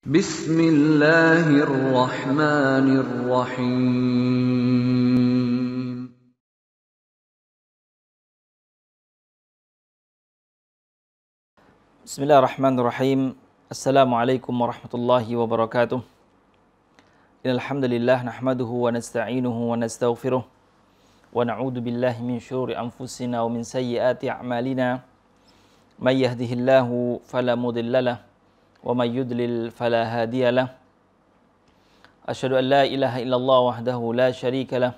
بسم الله الرحمن الرحيم. بسم الله الرحمن الرحيم. السلام عليكم ورحمة الله وبركاته. إن الحمد لله نحمده ونستعينه ونستغفره ونعوذ بالله من شرور أنفسنا ومن سيئات أعمالنا. من يهده الله فلا مضل له ومن يضلل فلا هادي له. أشهد أن لا إله إلا الله وحده لا شريك له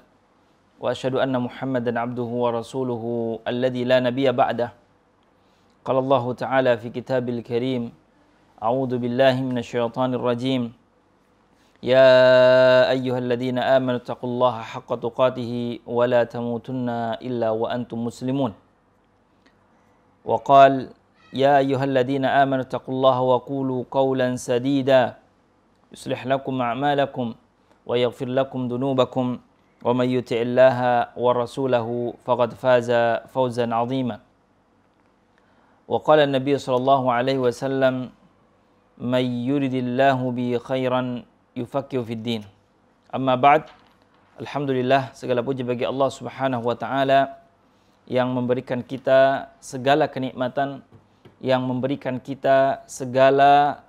وأشهد أن محمدا عبده ورسوله الذي لا نبي بعده. قال الله تعالى في كتاب الكريم أعوذ بالله من الشيطان الرجيم. يا أيها الذين آمنوا اتقوا الله حق تقاته ولا تموتن إلا وأنتم مسلمون. وقال يا أيها الذين آمنوا اتقوا الله وقولوا قولا سديدا. يصلح لكم أعمالكم ويغفر لكم ذنوبكم. ومن يطع الله ورسوله فقد فاز فوزا عظيما. وقال النبي صلى الله عليه وسلم من يرد الله به خيرا يفكر في الدين. أما بعد Alhamdulillah segala puji bagi Allah Subhanahu wa taala yang memberikan kita segala kenikmatan, yang memberikan kita segala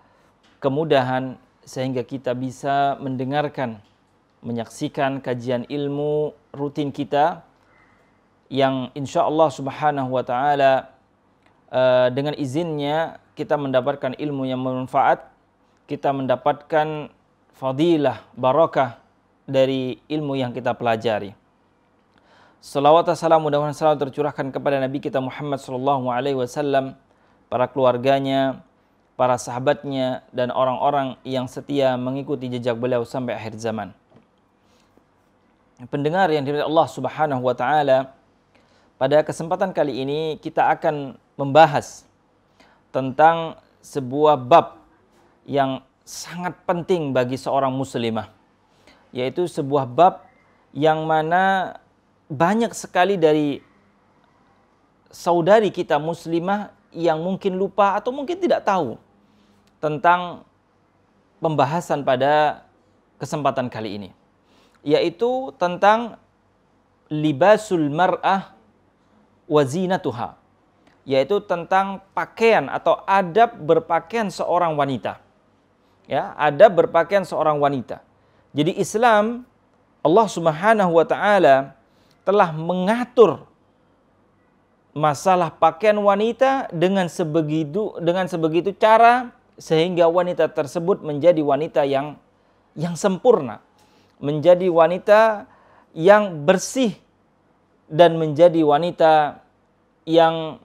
kemudahan sehingga kita bisa mendengarkan, menyaksikan kajian ilmu rutin kita yang insya Allah Subhanahu wa taala uh, dengan izinnya kita mendapatkan ilmu yang bermanfaat, kita mendapatkan fadilah, barakah dari ilmu yang kita pelajari. Salawat dan salam mudah-mudahan selalu tercurahkan kepada Nabi kita Muhammad sallallahu alaihi wasallam, para keluarganya, para sahabatnya dan orang-orang yang setia mengikuti jejak beliau sampai akhir zaman. Pendengar yang dirahmati Allah Subhanahu wa taala, pada kesempatan kali ini kita akan membahas tentang sebuah bab yang sangat penting bagi seorang muslimah yaitu sebuah bab yang mana banyak sekali dari saudari kita muslimah yang mungkin lupa atau mungkin tidak tahu tentang pembahasan pada kesempatan kali ini yaitu tentang libasul mar'ah wazinatuha yaitu tentang pakaian atau adab berpakaian seorang wanita. Ya adab berpakaian seorang wanita. Jadi Islam Allah Subhanahu wa taala telah mengatur masalah pakaian wanita dengan sebegitu dengan sebegitu cara sehingga wanita tersebut menjadi wanita yang yang sempurna, menjadi wanita yang bersih dan menjadi wanita yang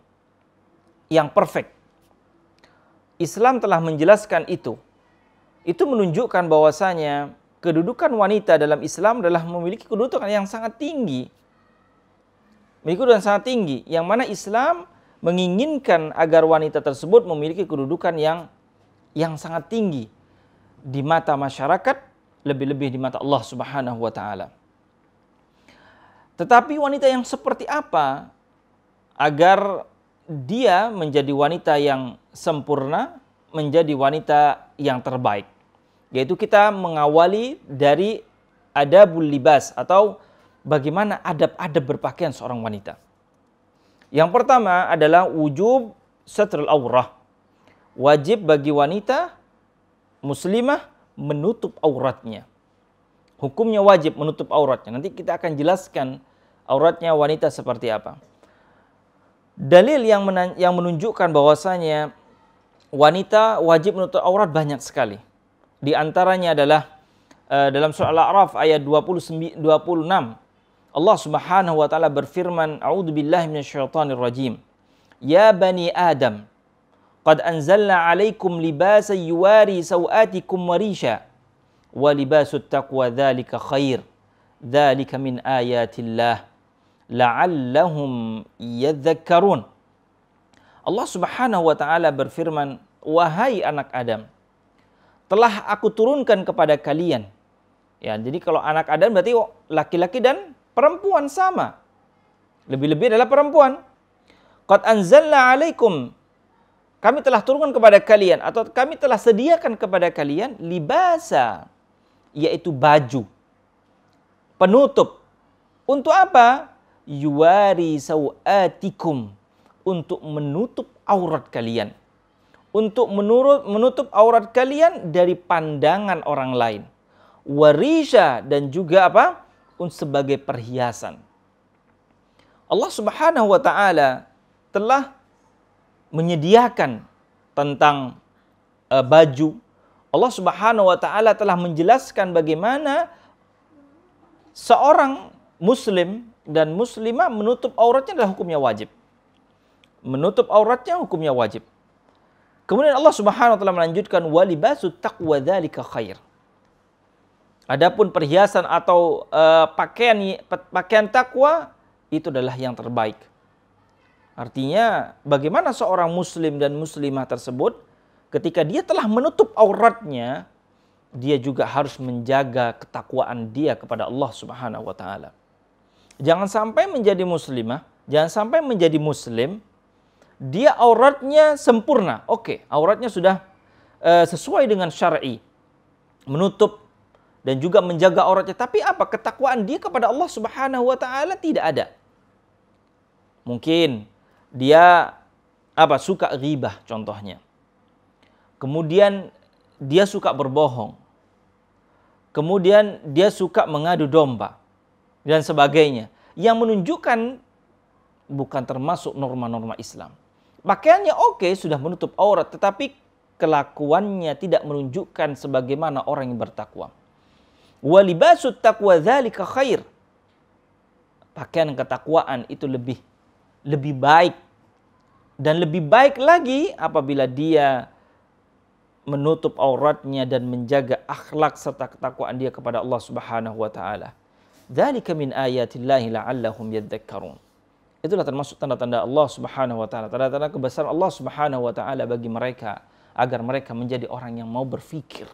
yang perfect. Islam telah menjelaskan itu. Itu menunjukkan bahwasanya kedudukan wanita dalam Islam adalah memiliki kedudukan yang sangat tinggi. Kedudukan sangat tinggi, yang mana Islam menginginkan agar wanita tersebut memiliki kedudukan yang yang sangat tinggi di mata masyarakat, lebih-lebih di mata Allah Subhanahu wa taala. Tetapi wanita yang seperti apa agar dia menjadi wanita yang sempurna, menjadi wanita yang terbaik? yaitu kita mengawali dari adabul libas atau bagaimana adab-adab berpakaian seorang wanita. Yang pertama adalah wujub satrul aurah. Wajib bagi wanita muslimah menutup auratnya. Hukumnya wajib menutup auratnya. Nanti kita akan jelaskan auratnya wanita seperti apa. Dalil yang yang menunjukkan bahwasanya wanita wajib menutup aurat banyak sekali. Di antaranya adalah uh, dalam surah Al-A'raf ayat 29 26 Allah Subhanahu wa taala berfirman, "A'udzu billahi minasyaitonir rajim. Ya bani Adam, qad anzalna 'alaikum libasan yuwari sawatikum wa risha, wa libasut taqwa dzalika khair. Dzalika min ayatillah la'allahum yadhakkarun." Allah Subhanahu wa taala berfirman, "Wahai anak Adam, telah aku turunkan kepada kalian. Ya, jadi kalau anak Adam berarti laki-laki dan perempuan sama. Lebih-lebih adalah perempuan. Qad anzalna alaikum. Kami telah turunkan kepada kalian atau kami telah sediakan kepada kalian libasa yaitu baju. Penutup. Untuk apa? Yuwari sawatikum. Untuk menutup aurat kalian. Untuk menurut menutup aurat kalian dari pandangan orang lain. Warisha dan juga apa sebagai perhiasan Allah Subhanahu wa taala telah menyediakan tentang uh, baju. Allah Subhanahu wa taala telah menjelaskan bagaimana seorang muslim dan muslimah menutup auratnya adalah hukumnya wajib. Menutup auratnya hukumnya wajib. Kemudian Allah Subhanahu wa taala melanjutkan walibasu taqwa dzalika khair. Adapun perhiasan atau uh, pakaian pakaian takwa itu adalah yang terbaik. Artinya bagaimana seorang muslim dan muslimah tersebut ketika dia telah menutup auratnya, dia juga harus menjaga ketakwaan dia kepada Allah Subhanahu wa taala. Jangan sampai menjadi muslimah, jangan sampai menjadi muslim dia auratnya sempurna. Oke, auratnya sudah uh, sesuai dengan syar'i. Menutup dan juga menjaga auratnya, tapi apa ketakwaan dia kepada Allah Subhanahu wa taala tidak ada. Mungkin dia apa suka ghibah contohnya. Kemudian dia suka berbohong. Kemudian dia suka mengadu domba dan sebagainya yang menunjukkan bukan termasuk norma-norma Islam. Pakaiannya oke sudah menutup aurat tetapi kelakuannya tidak menunjukkan sebagaimana orang yang bertakwa. Walibasut taqwa dzalika khair. Pakaian ketakwaan itu lebih lebih baik dan lebih baik lagi apabila dia menutup auratnya dan menjaga akhlak serta ketakwaan dia kepada Allah Subhanahu wa taala. Dzalika min ayatillahi la'allahum yadhakkarun. Itulah termasuk tanda-tanda Allah Subhanahu wa taala, tanda-tanda kebesaran Allah Subhanahu wa taala bagi mereka agar mereka menjadi orang yang mau berfikir.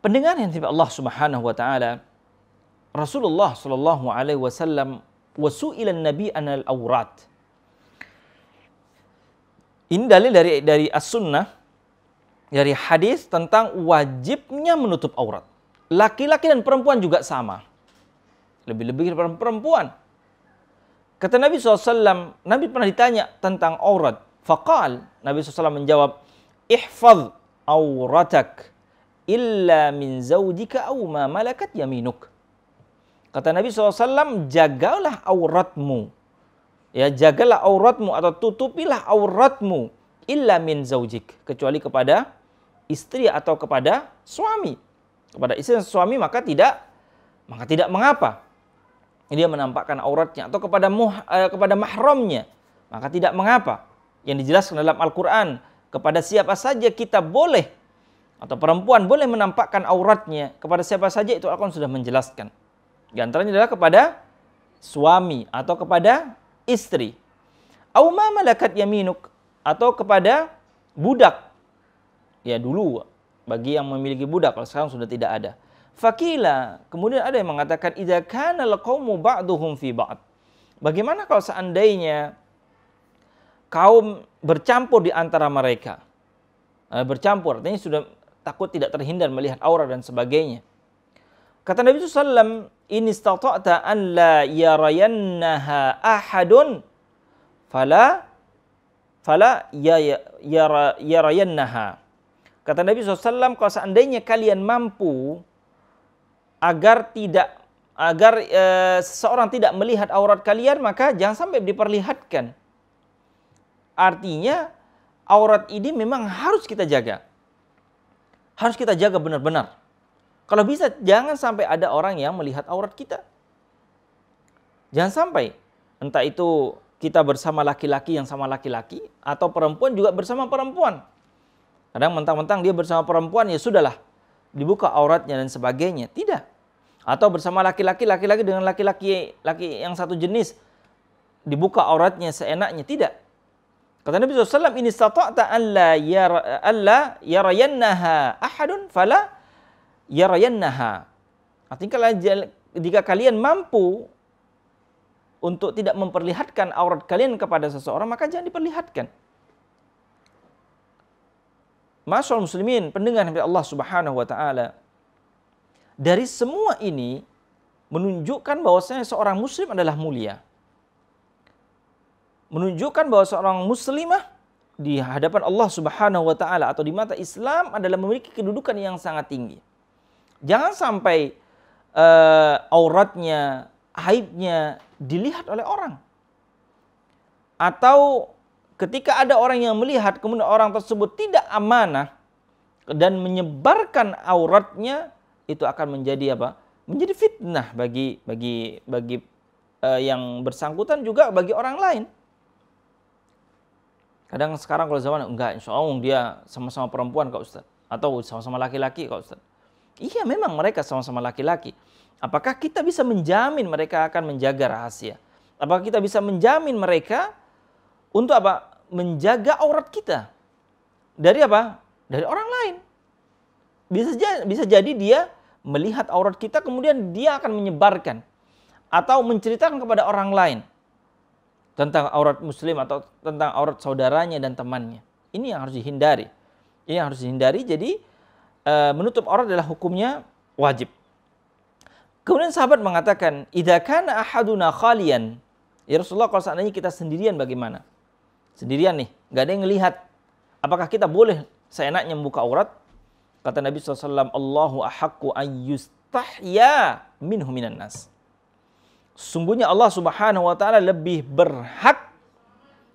Pendengar yang tiba Allah Subhanahu wa taala, Rasulullah sallallahu alaihi wasallam wasu'ilan nabi anal aurat. Ini dalil dari dari as-sunnah dari hadis tentang wajibnya menutup aurat. Laki-laki dan perempuan juga sama. Lebih-lebih perempuan. Kata Nabi SAW, Nabi pernah ditanya tentang aurat. Fakal, Nabi SAW menjawab, Ihfaz auratak illa min zawjika aw ma malakat yaminuk. Kata Nabi SAW, jagalah auratmu. Ya, jagalah auratmu atau tutupilah auratmu illa min zaujik. Kecuali kepada istri atau kepada suami. Kepada istri dan suami maka tidak maka tidak mengapa. Dia menampakkan auratnya atau kepada muh, eh, kepada mahramnya maka tidak mengapa. Yang dijelaskan dalam Al-Qur'an kepada siapa saja kita boleh atau perempuan boleh menampakkan auratnya kepada siapa saja itu Al-Qur'an sudah menjelaskan. Di antaranya adalah kepada suami atau kepada istri. Auma malakat yaminuk atau kepada budak. Ya dulu bagi yang memiliki budak kalau sekarang sudah tidak ada. Fakila, kemudian ada yang mengatakan idza kana alqaumu ba'duhum fi ba'd. Bagaimana kalau seandainya kaum bercampur di antara mereka? Eh, bercampur artinya sudah takut tidak terhindar melihat aurat dan sebagainya. Kata Nabi SAW, in istata'ta an la yarayannaha ahadun fala fala ya yara, yarayannaha. Kata Nabi SAW, kalau seandainya kalian mampu agar tidak agar e, seseorang tidak melihat aurat kalian, maka jangan sampai diperlihatkan. Artinya aurat ini memang harus kita jaga. Harus kita jaga benar-benar. Kalau bisa jangan sampai ada orang yang melihat aurat kita. Jangan sampai entah itu kita bersama laki-laki yang sama laki-laki atau perempuan juga bersama perempuan. Kadang mentang-mentang dia bersama perempuan ya sudahlah dibuka auratnya dan sebagainya. Tidak. Atau bersama laki-laki, laki-laki dengan laki-laki laki yang satu jenis dibuka auratnya seenaknya. Tidak. Kata Nabi SAW, ini stata'ta an la yara, yarayannaha ahadun fala yarayannaha. Artinya jika kalian mampu untuk tidak memperlihatkan aurat kalian kepada seseorang, maka jangan diperlihatkan. Masyaallah muslimin, pendengar Allah Subhanahu wa taala. Dari semua ini menunjukkan bahwasanya seorang muslim adalah mulia. Menunjukkan bahwa seorang muslimah di hadapan Allah Subhanahu wa taala atau di mata Islam adalah memiliki kedudukan yang sangat tinggi. Jangan sampai uh, auratnya, aibnya dilihat oleh orang. Atau ketika ada orang yang melihat kemudian orang tersebut tidak amanah dan menyebarkan auratnya itu akan menjadi apa? Menjadi fitnah bagi bagi bagi uh, yang bersangkutan juga bagi orang lain. Kadang sekarang kalau zaman enggak, insya Allah dia sama-sama perempuan kak Ustaz. Atau sama-sama laki-laki kak Ustaz. Iya memang mereka sama-sama laki-laki. Apakah kita bisa menjamin mereka akan menjaga rahasia? Apakah kita bisa menjamin mereka untuk apa? Menjaga aurat kita. Dari apa? Dari orang lain. Bisa bisa jadi dia melihat aurat kita kemudian dia akan menyebarkan atau menceritakan kepada orang lain tentang aurat muslim atau tentang aurat saudaranya dan temannya. Ini yang harus dihindari. Ini yang harus dihindari. Jadi e, menutup aurat adalah hukumnya wajib. Kemudian sahabat mengatakan, "Idza kana ahaduna khalian." Ya Rasulullah kalau seandainya kita sendirian bagaimana? Sendirian nih, nggak ada yang ngelihat. Apakah kita boleh seenaknya membuka aurat? Kata Nabi SAW, Allahu ahakku ayyustahya minhu minan nas. Sungguhnya Allah Subhanahu wa taala lebih berhak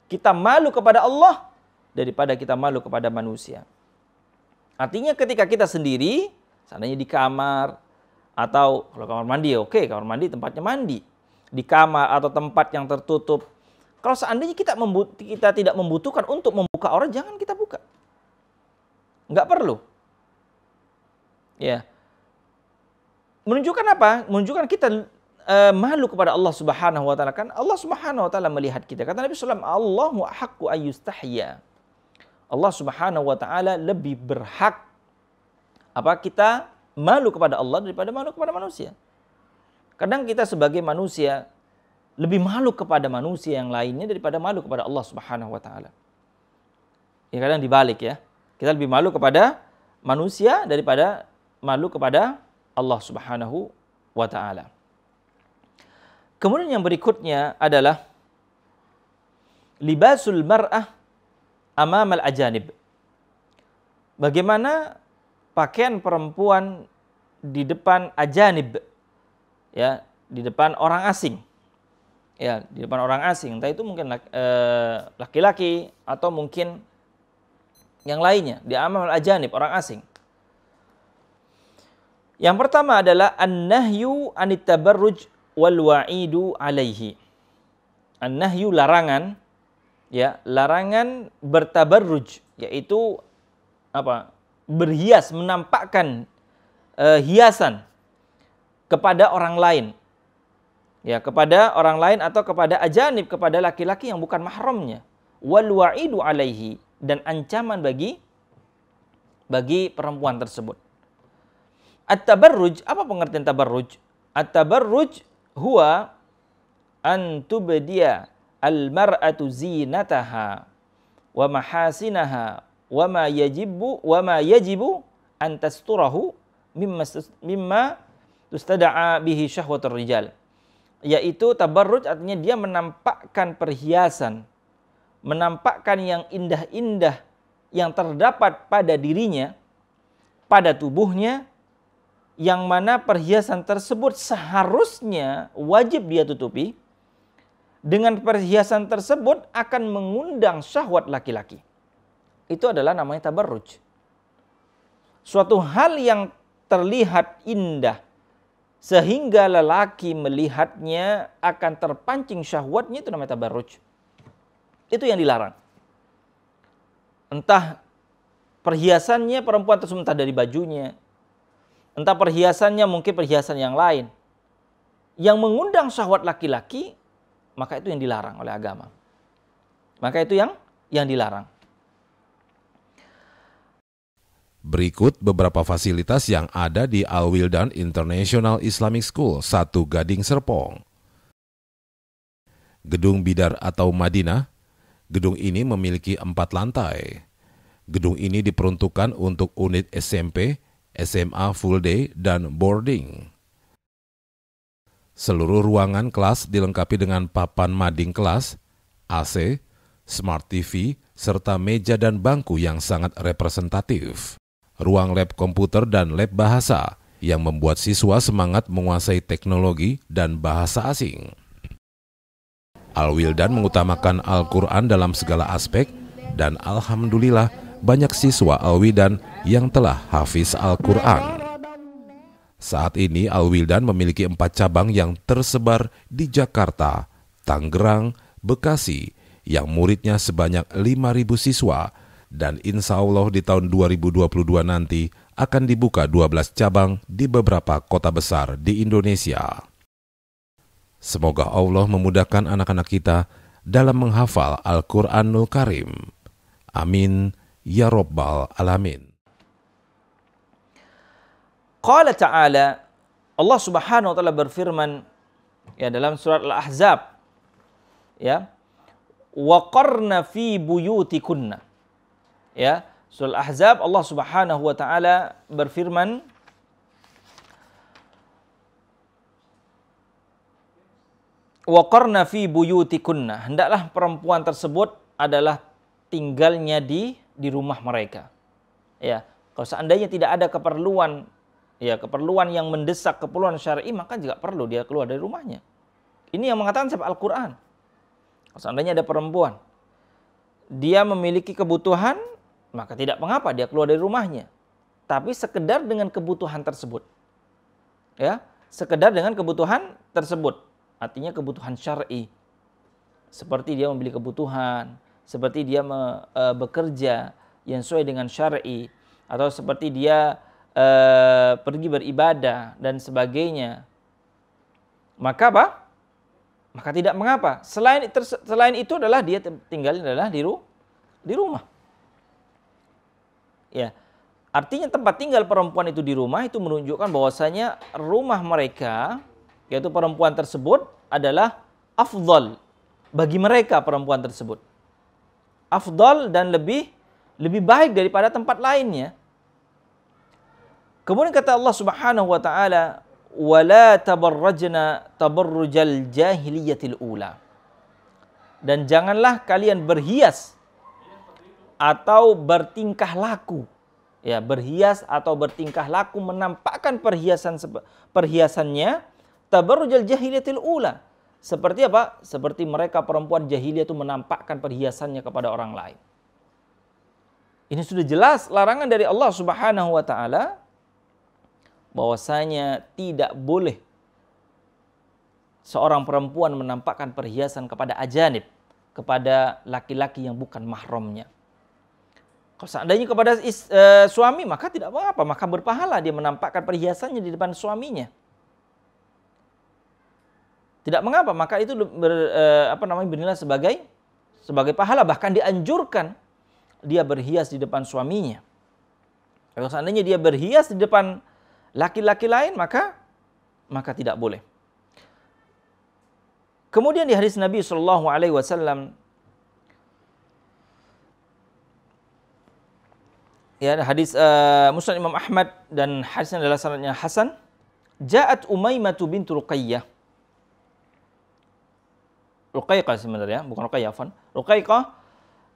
kita malu kepada Allah daripada kita malu kepada manusia. Artinya ketika kita sendiri, seandainya di kamar atau kalau kamar mandi ya oke, kamar mandi tempatnya mandi. Di kamar atau tempat yang tertutup. Kalau seandainya kita kita tidak membutuhkan untuk membuka orang, jangan kita buka. Enggak perlu. Ya. Menunjukkan apa? Menunjukkan kita uh, malu kepada Allah Subhanahu wa taala kan Allah Subhanahu wa taala melihat kita. Kata Nabi sallallahu Allahu haqqu ayyustahya. Allah Subhanahu wa taala lebih berhak apa kita malu kepada Allah daripada malu kepada manusia. Kadang kita sebagai manusia lebih malu kepada manusia yang lainnya daripada malu kepada Allah Subhanahu wa taala. Ya kadang dibalik ya. Kita lebih malu kepada manusia daripada malu kepada Allah Subhanahu wa taala. Kemudian yang berikutnya adalah libasul mar'ah amamal ajanib. Bagaimana pakaian perempuan di depan ajanib ya, di depan orang asing. Ya, di depan orang asing, entah itu mungkin eh, laki-laki atau mungkin yang lainnya, di amal ajanib orang asing. Yang pertama adalah an-nahyu anit tabarruj wal wa'idu alaihi. An-nahyu larangan ya, larangan bertabarruj yaitu apa? berhias, menampakkan uh, hiasan kepada orang lain. Ya, kepada orang lain atau kepada ajanib, kepada laki-laki yang bukan mahramnya. Wal wa'idu alaihi dan ancaman bagi bagi perempuan tersebut. At-tabarruj, apa pengertian tabarruj? At-tabarruj huwa an tubdiya al mar'atu zinataha wa mahasinaha wa ma yajibu wa ma yajibu an tasturahu mimma mimma tustada'a bihi syahwatur rijal. Yaitu tabarruj artinya dia menampakkan perhiasan menampakkan yang indah-indah yang terdapat pada dirinya pada tubuhnya yang mana perhiasan tersebut seharusnya wajib dia tutupi, dengan perhiasan tersebut akan mengundang syahwat laki-laki. Itu adalah namanya tabarruj. Suatu hal yang terlihat indah sehingga lelaki melihatnya akan terpancing syahwatnya itu namanya tabarruj. Itu yang dilarang. Entah perhiasannya perempuan tersebut entah dari bajunya, Entah perhiasannya mungkin perhiasan yang lain. Yang mengundang syahwat laki-laki, maka itu yang dilarang oleh agama. Maka itu yang yang dilarang. Berikut beberapa fasilitas yang ada di Al Wildan International Islamic School, satu Gading Serpong. Gedung Bidar atau Madinah, gedung ini memiliki empat lantai. Gedung ini diperuntukkan untuk unit SMP, SMA full day, dan boarding. Seluruh ruangan kelas dilengkapi dengan papan mading kelas, AC, smart TV, serta meja dan bangku yang sangat representatif. Ruang lab komputer dan lab bahasa yang membuat siswa semangat menguasai teknologi dan bahasa asing. Al-Wildan mengutamakan Al-Quran dalam segala aspek dan Alhamdulillah banyak siswa Al-Wildan yang telah hafiz Al-Quran. Saat ini Al-Wildan memiliki empat cabang yang tersebar di Jakarta, Tangerang, Bekasi, yang muridnya sebanyak 5.000 siswa, dan insya Allah di tahun 2022 nanti akan dibuka 12 cabang di beberapa kota besar di Indonesia. Semoga Allah memudahkan anak-anak kita dalam menghafal Al-Quranul Karim. Amin. Ya Rabbal Alamin. Qala ta'ala, Allah subhanahu wa ta'ala berfirman ya dalam surat Al-Ahzab, ya, waqarna fi buyutikunna. Ya, surat Al-Ahzab Allah Subhanahu wa taala berfirman Waqarna fi buyutikunna. Hendaklah perempuan tersebut adalah tinggalnya di di rumah mereka. Ya, kalau seandainya tidak ada keperluan ya keperluan yang mendesak keperluan syar'i maka juga perlu dia keluar dari rumahnya. Ini yang mengatakan siapa Al-Qur'an. Kalau seandainya ada perempuan dia memiliki kebutuhan maka tidak mengapa dia keluar dari rumahnya. Tapi sekedar dengan kebutuhan tersebut. Ya, sekedar dengan kebutuhan tersebut artinya kebutuhan syar'i. Seperti dia membeli kebutuhan, seperti dia me, e, bekerja yang sesuai dengan syar'i atau seperti dia e, pergi beribadah dan sebagainya. Maka apa? Maka tidak mengapa. Selain selain itu adalah dia tinggal adalah di, ru, di rumah. Ya. Artinya tempat tinggal perempuan itu di rumah itu menunjukkan bahwasanya rumah mereka yaitu perempuan tersebut adalah afdal bagi mereka perempuan tersebut. Afdal dan lebih lebih baik daripada tempat lainnya. Kemudian kata Allah Subhanahu wa taala, "Wala tabarrajna tabarrujal jahiliyatil ula." Dan janganlah kalian berhias atau bertingkah laku ya berhias atau bertingkah laku menampakkan perhiasan perhiasannya tabarrujal jahiliyatil ula. Seperti apa? Seperti mereka perempuan jahiliyah itu menampakkan perhiasannya kepada orang lain. Ini sudah jelas larangan dari Allah Subhanahu wa taala bahwasanya tidak boleh seorang perempuan menampakkan perhiasan kepada ajanib, kepada laki-laki yang bukan mahramnya. Kalau seandainya kepada is, e, suami maka tidak apa-apa, maka berpahala dia menampakkan perhiasannya di depan suaminya. Tidak mengapa, maka itu ber, eh, apa namanya bernilai sebagai sebagai pahala bahkan dianjurkan dia berhias di depan suaminya. Kalau seandainya dia berhias di depan laki-laki lain maka maka tidak boleh. Kemudian di hadis Nabi Shallallahu Alaihi Wasallam ya hadis uh, Muslim Imam Ahmad dan hadisnya adalah sanadnya Hasan. Ja'at Umaymah bintu Ruqayyah Ruqaiqah sebenarnya, bukan Ruqayyah, afan. Ruqaiqah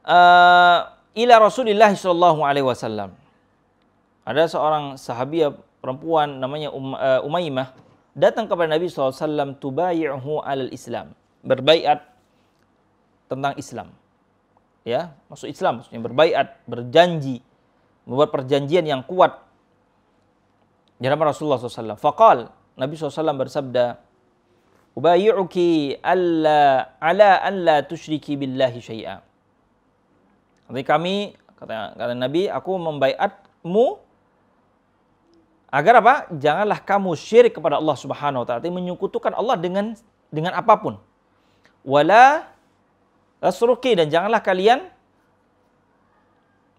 uh, ila Rasulullah sallallahu alaihi wasallam. Ada seorang sahabiah perempuan namanya um, uh, Umaymah datang kepada Nabi SAW tubayi'hu alal Islam. Berbaiat tentang Islam. Ya, masuk Islam maksudnya berbaiat, berjanji, membuat perjanjian yang kuat. Di hadapan Rasulullah SAW. Faqal, Nabi SAW bersabda, ubayyuki alla ala an la tusyriki billahi syai'a. Nanti kami kata, kata Nabi, aku membaiatmu agar apa? Janganlah kamu syirik kepada Allah Subhanahu wa taala, menyekutukan Allah dengan dengan apa pun. Wala tasruki dan janganlah kalian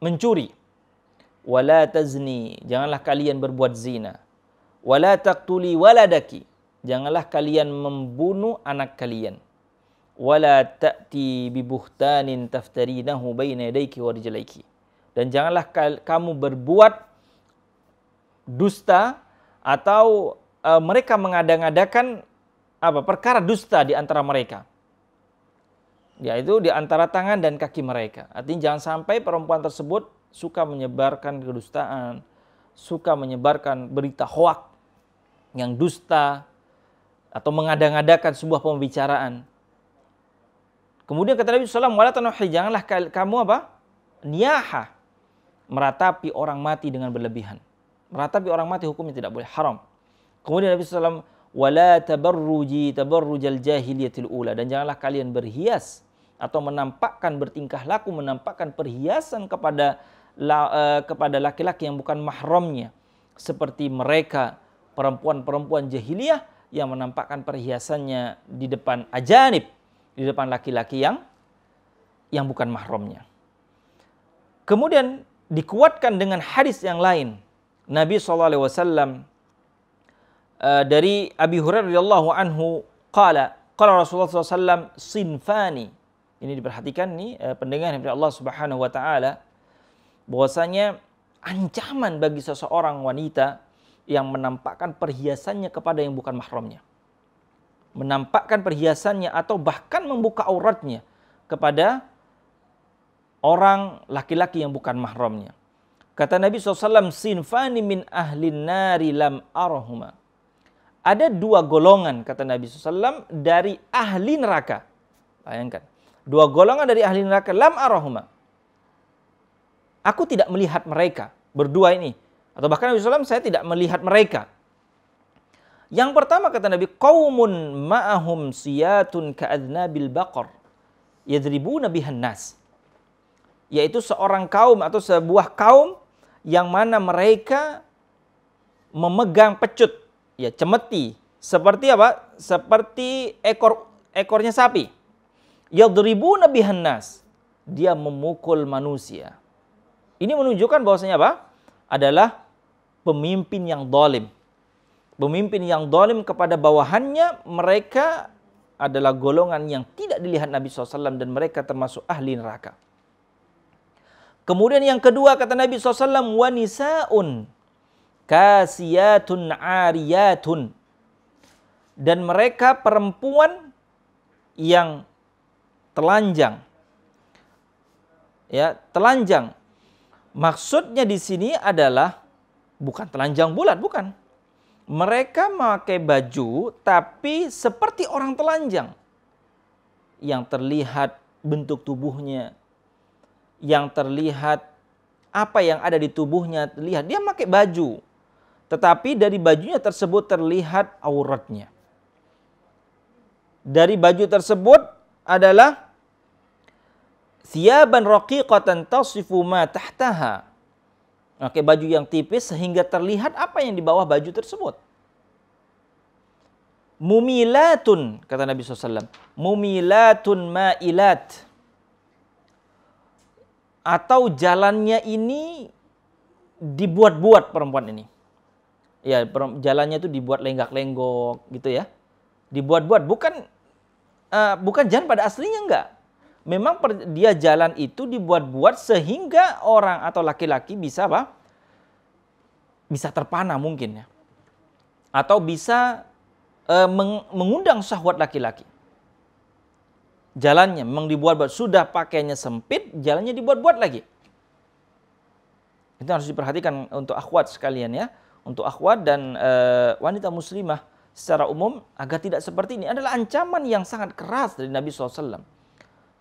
mencuri. Wala tazni, janganlah kalian berbuat zina. Wala taqtuli waladaki janganlah kalian membunuh anak kalian. Wala ta'ti bi buhtanin taftarinahu baina yadayki wa rijlaiki. dan janganlah kamu berbuat dusta atau uh, mereka mengada-ngadakan apa perkara dusta di antara mereka. Yaitu di antara tangan dan kaki mereka. Artinya jangan sampai perempuan tersebut suka menyebarkan kedustaan, suka menyebarkan berita hoak yang dusta atau mengada-ngadakan sebuah pembicaraan. Kemudian kata Nabi SAW, Wala janganlah kamu apa? Niyaha. Meratapi orang mati dengan berlebihan. Meratapi orang mati hukumnya tidak boleh. Haram. Kemudian Nabi SAW, Wala tabarruji tabarrujal jahiliyatil ula. Dan janganlah kalian berhias atau menampakkan bertingkah laku, menampakkan perhiasan kepada uh, kepada laki-laki yang bukan mahramnya. Seperti mereka, perempuan-perempuan jahiliyah yang menampakkan perhiasannya di depan ajanib di depan laki-laki yang yang bukan mahramnya. Kemudian dikuatkan dengan hadis yang lain. Nabi SAW uh, eh, dari Abi Hurairah radhiyallahu anhu qala qala Rasulullah SAW sinfani. Ini diperhatikan nih uh, pendengar dari Allah Subhanahu wa taala bahwasanya ancaman bagi seseorang wanita yang menampakkan perhiasannya kepada yang bukan mahramnya menampakkan perhiasannya atau bahkan membuka auratnya kepada orang laki-laki yang bukan mahramnya. Kata Nabi SAW, Sinfani min ahlin nari lam arahuma. Ada dua golongan, kata Nabi SAW, dari ahli neraka. Bayangkan. Dua golongan dari ahli neraka, lam arahuma. Aku tidak melihat mereka, berdua ini. Atau bahkan Nabi SAW, saya tidak melihat mereka. Yang pertama kata Nabi, qaumun ma'ahum siyatun ka'adnabil baqar yadribuna bihan nas. Yaitu seorang kaum atau sebuah kaum yang mana mereka memegang pecut, ya cemeti, seperti apa? Seperti ekor ekornya sapi. Yadribuna bihan nas. Dia memukul manusia. Ini menunjukkan bahwasanya apa? Adalah pemimpin yang dolim pemimpin yang dolim kepada bawahannya, mereka adalah golongan yang tidak dilihat Nabi SAW dan mereka termasuk ahli neraka. Kemudian yang kedua kata Nabi SAW, wanisaun kasiyatun ariyatun. Dan mereka perempuan yang telanjang. Ya, telanjang. Maksudnya di sini adalah bukan telanjang bulat, bukan. Mereka memakai baju tapi seperti orang telanjang yang terlihat bentuk tubuhnya yang terlihat apa yang ada di tubuhnya terlihat. Dia pakai baju tetapi dari bajunya tersebut terlihat auratnya. Dari baju tersebut adalah siyaban raqiqatan tasifu ma tahtaha pakai baju yang tipis sehingga terlihat apa yang di bawah baju tersebut. Mumilatun, kata Nabi SAW. Mumilatun ma'ilat. Atau jalannya ini dibuat-buat perempuan ini. Ya, jalannya itu dibuat lenggak-lenggok gitu ya. Dibuat-buat, bukan uh, bukan jalan pada aslinya enggak memang per, dia jalan itu dibuat-buat sehingga orang atau laki-laki bisa apa? Bisa terpana mungkin ya. Atau bisa e, meng, mengundang syahwat laki-laki. Jalannya memang dibuat-buat, sudah pakainya sempit, jalannya dibuat-buat lagi. Itu harus diperhatikan untuk akhwat sekalian ya. Untuk akhwat dan e, wanita muslimah secara umum agar tidak seperti ini adalah ancaman yang sangat keras dari Nabi SAW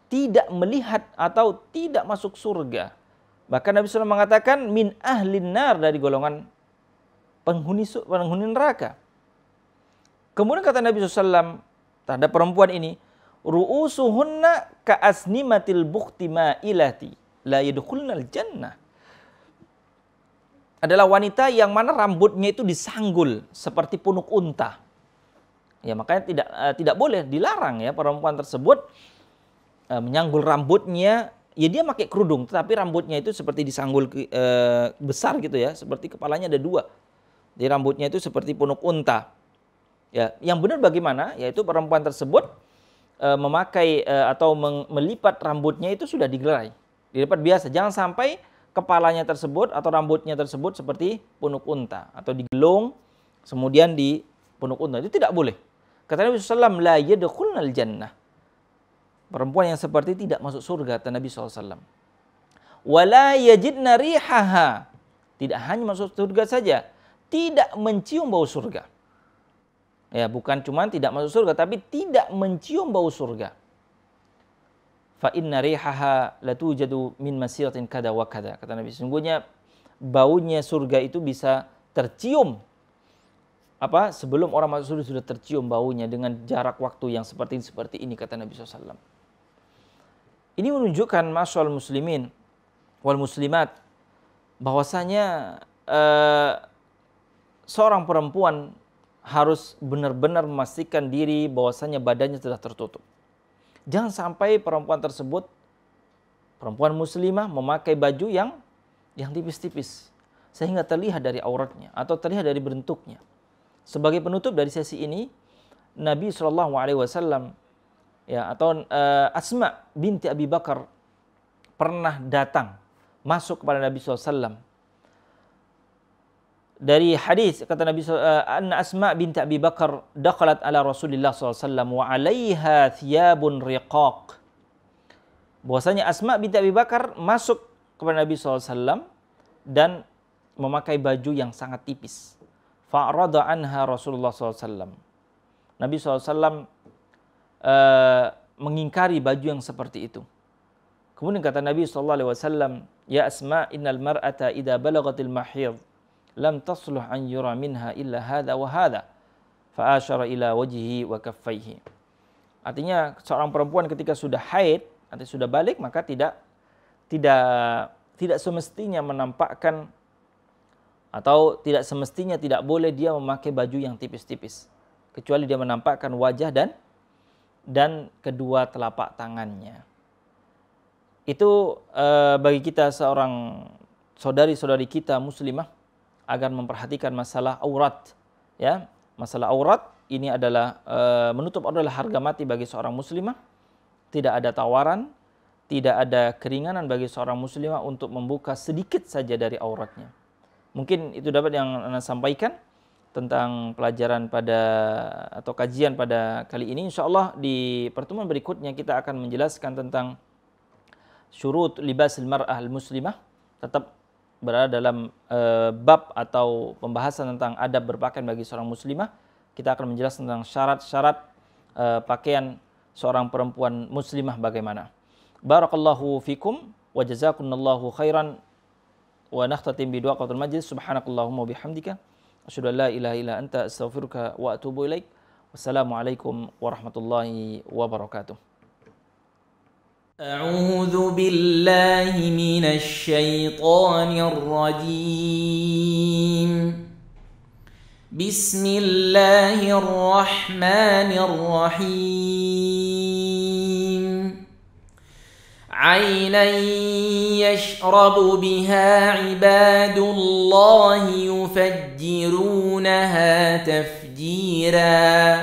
tidak melihat atau tidak masuk surga. Bahkan Nabi SAW mengatakan min ahlin nar dari golongan penghuni penghuni neraka. Kemudian kata Nabi SAW terhadap perempuan ini, ru'usuhunna ka'asnimatil bukti ma'ilati la yadkhulnal jannah. Adalah wanita yang mana rambutnya itu disanggul seperti punuk unta. Ya makanya tidak uh, tidak boleh dilarang ya perempuan tersebut uh, menyanggul rambutnya ya dia pakai kerudung tetapi rambutnya itu seperti disanggul uh, besar gitu ya seperti kepalanya ada dua. Jadi rambutnya itu seperti punuk unta. Ya yang benar bagaimana? Yaitu perempuan tersebut uh, memakai uh, atau melipat rambutnya itu sudah digelerai. Dilipat biasa. Jangan sampai kepalanya tersebut atau rambutnya tersebut seperti punuk unta atau digelung kemudian di punuk unta. Itu tidak boleh. Kata Nabi SAW, la yadkhulnal jannah. Perempuan yang seperti tidak masuk surga, kata Nabi SAW. Wala yajidna rihaha. Tidak hanya masuk surga saja, tidak mencium bau surga. Ya, bukan cuma tidak masuk surga, tapi tidak mencium bau surga. Fa inna rihaha latujadu min masiratin kada wa kada. Kata Nabi, sungguhnya baunya surga itu bisa tercium apa sebelum orang masuk surga sudah tercium baunya dengan jarak waktu yang seperti ini, seperti ini kata Nabi SAW. Ini menunjukkan masyarakat muslimin wal muslimat bahwasanya uh, seorang perempuan harus benar-benar memastikan diri bahwasanya badannya sudah tertutup. Jangan sampai perempuan tersebut perempuan muslimah memakai baju yang yang tipis-tipis sehingga terlihat dari auratnya atau terlihat dari bentuknya. Sebagai penutup dari sesi ini, Nabi Shallallahu Alaihi Wasallam ya atau uh, Asma binti Abi Bakar pernah datang masuk kepada Nabi SAW. Dari hadis kata Nabi uh, Anna Asma binti Abi Bakar dakhalat ala Rasulillah SAW wa alaiha thiyabun riqaq. Bahwasanya Asma binti Abi Bakar masuk kepada Nabi SAW dan memakai baju yang sangat tipis. Fa'rada anha Rasulullah SAW. Nabi SAW uh, mengingkari baju yang seperti itu. Kemudian kata Nabi SAW, Ya Asma, innal mar'ata idha balagatil mahid, lam tasluh an yura minha illa hadha wa hadha. Fa'ashara ila wajhi wa kaffaihi. Artinya seorang perempuan ketika sudah haid, atau sudah balik, maka tidak tidak tidak semestinya menampakkan atau tidak semestinya tidak boleh dia memakai baju yang tipis-tipis kecuali dia menampakkan wajah dan dan kedua telapak tangannya. Itu uh, bagi kita seorang saudari-saudari kita muslimah agar memperhatikan masalah aurat ya. Masalah aurat ini adalah uh, menutup adalah harga mati bagi seorang muslimah. Tidak ada tawaran, tidak ada keringanan bagi seorang muslimah untuk membuka sedikit saja dari auratnya Mungkin itu dapat yang Anda sampaikan tentang pelajaran pada atau kajian pada kali ini. Insya Allah di pertemuan berikutnya kita akan menjelaskan tentang syurut libas mar'ah al-muslimah. Tetap berada dalam uh, bab atau pembahasan tentang adab berpakaian bagi seorang muslimah. Kita akan menjelaskan tentang syarat-syarat uh, pakaian seorang perempuan muslimah bagaimana. Barakallahu fikum wa jazakumullahu khairan wa nakhtatim bi qatul majlis subhanakallahumma bihamdika أشهد أن لا إله إلا أنت أستغفرك وأتوب إليك. والسلام عليكم ورحمة الله وبركاته. أعوذ بالله من الشيطان الرجيم. بسم الله الرحمن الرحيم. عينا يشرب بها عباد الله يفجرونها تفجيرا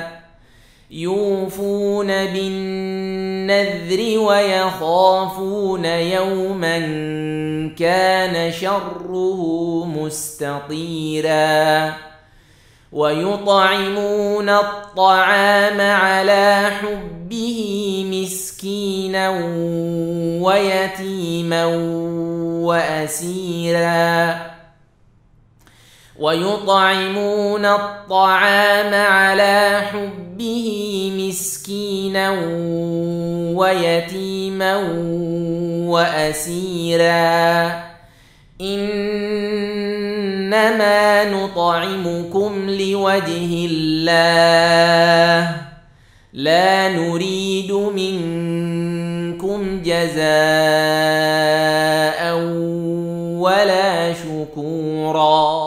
يوفون بالنذر ويخافون يوما كان شره مستطيرا ويطعمون الطعام على حبه مسكينا ويتيما وأسيرا. ويطعمون الطعام على حبه مسكينا ويتيما وأسيرا. إنما نطعمكم لوجه الله. لا نريد منكم جزاء ولا شكورا.